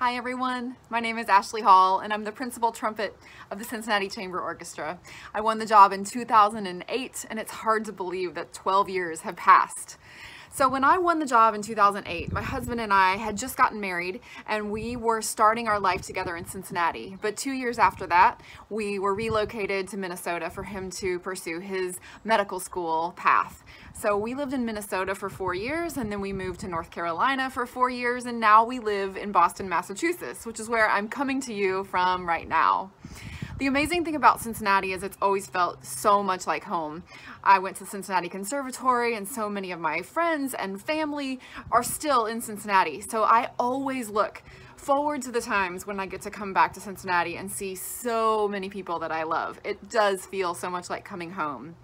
Hi everyone, my name is Ashley Hall and I'm the principal trumpet of the Cincinnati Chamber Orchestra. I won the job in 2008 and it's hard to believe that 12 years have passed. So when I won the job in 2008, my husband and I had just gotten married and we were starting our life together in Cincinnati. But two years after that, we were relocated to Minnesota for him to pursue his medical school path. So we lived in Minnesota for four years and then we moved to North Carolina for four years and now we live in Boston, Massachusetts, which is where I'm coming to you from right now. The amazing thing about Cincinnati is it's always felt so much like home. I went to Cincinnati Conservatory and so many of my friends and family are still in Cincinnati. So I always look forward to the times when I get to come back to Cincinnati and see so many people that I love. It does feel so much like coming home.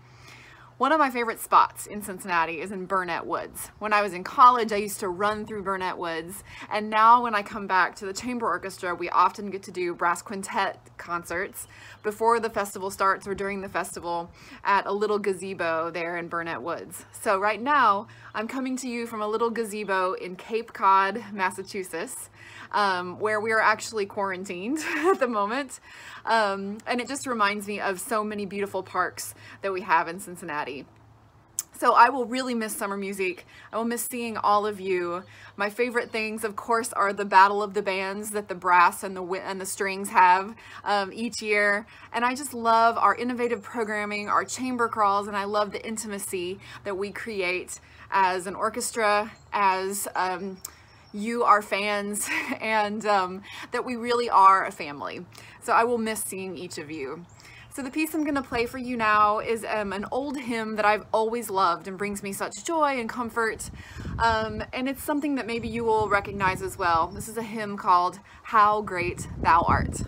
One of my favorite spots in Cincinnati is in Burnet Woods. When I was in college, I used to run through Burnet Woods, and now when I come back to the Chamber Orchestra, we often get to do brass quintet concerts before the festival starts or during the festival at a little gazebo there in Burnet Woods. So right now, I'm coming to you from a little gazebo in Cape Cod, Massachusetts, um, where we are actually quarantined at the moment. Um, and it just reminds me of so many beautiful parks that we have in Cincinnati. So I will really miss Summermusik. I will miss seeing all of you. My favorite things, of course, are the battle of the bands that the brass and the and the strings have um, each year. And I just love our innovative programming, our chamber crawls, and I love the intimacy that we create as an orchestra, as um, you are fans and um, that we really are a family. So I will miss seeing each of you. So the piece I'm going to play for you now is um, an old hymn that I've always loved and brings me such joy and comfort. Um, and it's something that maybe you will recognize as well. This is a hymn called How Great Thou Art.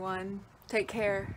Everyone. Take care.